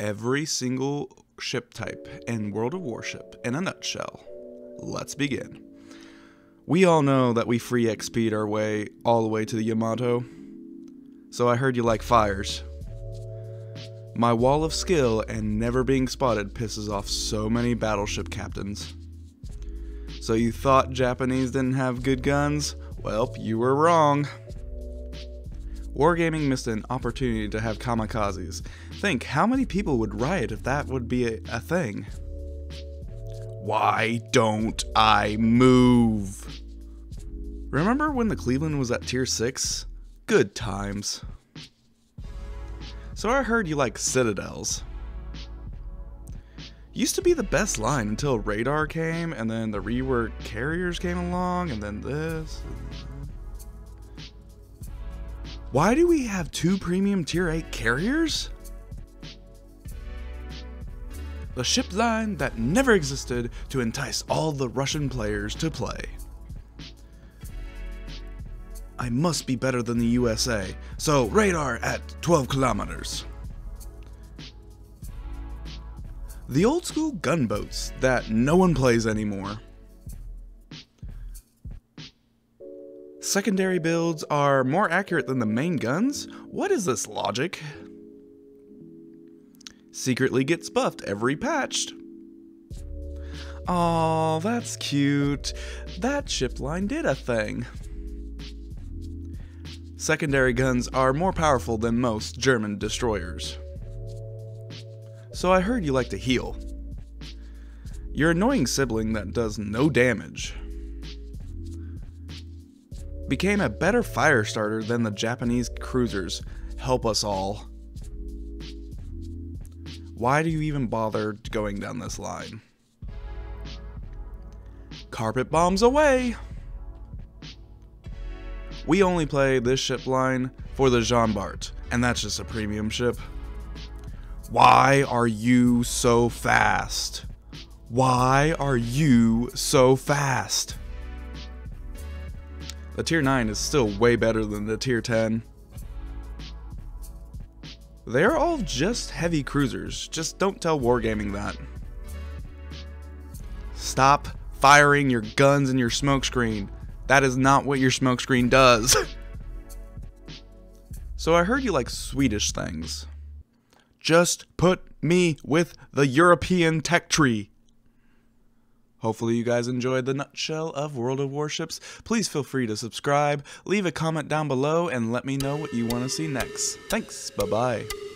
every single ship type in World of Warship in a nutshell. Let's begin. We all know that we free XP'd our way all the way to the Yamato, so I heard you like fires. My wall of skill and never being spotted pisses off so many battleship captains. So you thought Japanese didn't have good guns? Well, you were wrong. Wargaming missed an opportunity to have kamikazes. Think how many people would riot if that would be a, a thing. Why don't I move? Remember when the Cleveland was at tier 6? Good times. So I heard you like citadels. Used to be the best line until radar came, and then the rework carriers came along, and then this. Why do we have two premium tier 8 carriers? The ship line that never existed to entice all the Russian players to play. I must be better than the USA, so radar at 12 kilometers. The old school gunboats that no one plays anymore. Secondary builds are more accurate than the main guns? What is this logic? Secretly gets buffed every patched. Aw, that's cute. That ship line did a thing. Secondary guns are more powerful than most German destroyers. So I heard you like to heal. Your annoying sibling that does no damage became a better fire starter than the Japanese cruisers. Help us all. Why do you even bother going down this line? Carpet bombs away! We only play this ship line for the Jean Bart, and that's just a premium ship. Why are you so fast? Why are you so fast? The tier 9 is still way better than the tier 10. They're all just heavy cruisers, just don't tell Wargaming that. Stop firing your guns in your smokescreen. That is not what your smokescreen does. so I heard you like Swedish things. Just put me with the European tech tree. Hopefully, you guys enjoyed the nutshell of World of Warships. Please feel free to subscribe, leave a comment down below, and let me know what you want to see next. Thanks, bye bye.